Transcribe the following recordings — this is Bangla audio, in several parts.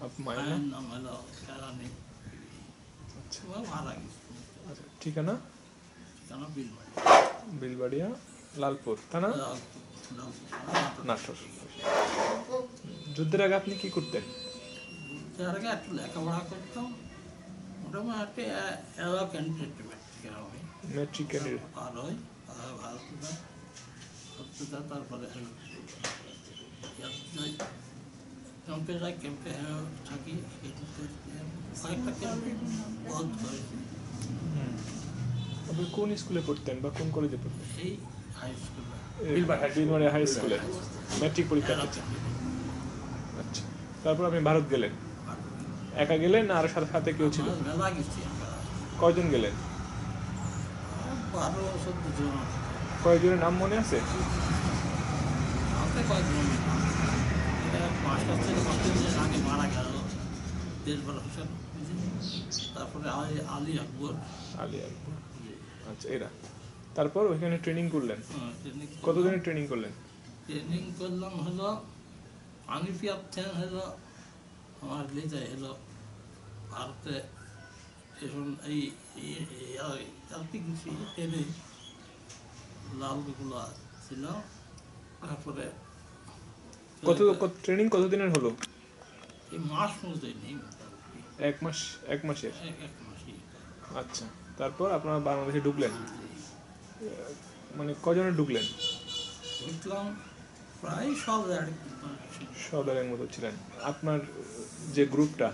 আর মায়ের মায়ের নাম নাম হলো কেরানি আচ্ছা ও মারা গেছে আচ্ছা ঠিকানা কেন বিলবাড়ি বিলবাড়িয়া লালপুর থানা নাটোর যুদ্ধের আগে আপনি কি করতেন তার আগে একটু লেখাপড়া করতাম মোটামুটি এলো ক্যান্ডিডেট ম্যাট্রিকের আমি ম্যাট্রিক ক্যান্ডিডেট পার হই আর ভালো করতে তারপরে ক্যাম্পে যাই ক্যাম্পে থাকি কয়েকটা ক্যাম্পে বহুত করেছি আপনি কোন স্কুলে পড়তেন বা কোন কলেজে পড়তেন? এই হাই স্কুলে বিলবাড়ি হাই স্কুলে ম্যাট্রিক পরীক্ষা আচ্ছা। তারপর আপনি ভারত গেলেন? একা গেলেন আর সাথে সাথে কেউ ছিল? কয়জন গেলেন? কয়েকজনের নাম মনে আছে? কয়েকজন থেকে পাঁচটা দিনের আগে মারা গেল দেশবর হোসেন তারপরে আলী আলী আকবর আলী আকবর আচ্ছা এরা। তারপর ওইখানে ট্রেনিং করলেন। কতদিনের ট্রেনিং করলেন? ট্রেনিং করলাম হলো আমি পিয়াচ্ছেন হলো আমার লিজে হলো ভারতে এখন এই ট্রেনে লালগুলো ছিল তারপরে কত ট্রেনিং কত দিনের হলো? মাস এক মাস এক মাসের? আচ্ছা তারপর আপনারা বাংলাদেশে ঢুকলেন? মানে কজনে ঢুকলেন? বুঝলাম প্রায় সব সব দলের মতো ছিলেন। আপনার যে গ্রুপটা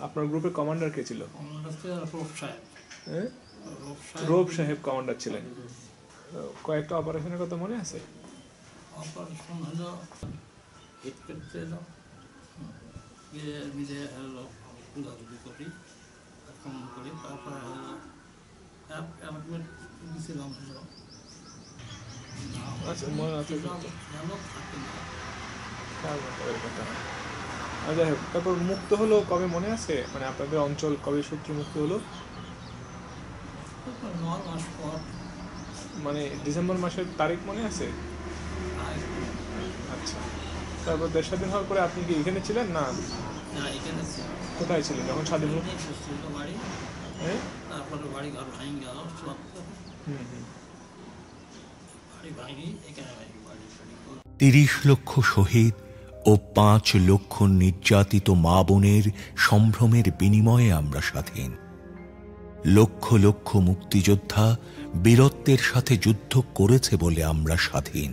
আপনার গ্রুপের কমান্ডার কে ছিল? হ্যাঁ? রোব সাহেব কমান্ডার ছিলেন। কয়েকটা অপারেশনের কথা মনে আছে? অপারেশন হলো করি তারপরে অ্যাপয়েন্টমেন্ট দিয়েছিলাম আচ্ছা মনে আছে থাকে না না। আর যাই হোক তারপর মুক্ত হলো কবে মনে আছে? মানে আপনাদের অঞ্চল কবে শত্রু মুক্ত হলো? মানে ডিসেম্বর মাসের তারিখ মনে আছে? আচ্ছা। তারপর দেশ স্বাধীন হওয়ার পরে আপনি কি এখানে ছিলেন? না। না, এখানে কোথায় ছিলেন? যখন স্বাধীন হলো বাড়ি। হ্যাঁ? তারপরে বাড়ি ঘর ভাঙি গেল সব। হুম, হুম। বাড়ি ভাঙি এখানে ভাঙি বাড়ি ফাড়ি করে তিরিশ লক্ষ শহীদ ও পাঁচ লক্ষ নির্যাতিত মা বোনের সম্ভ্রমের বিনিময়ে আমরা স্বাধীন। লক্ষ লক্ষ মুক্তিযোদ্ধা বীরত্বের সাথে যুদ্ধ করেছে বলে আমরা স্বাধীন।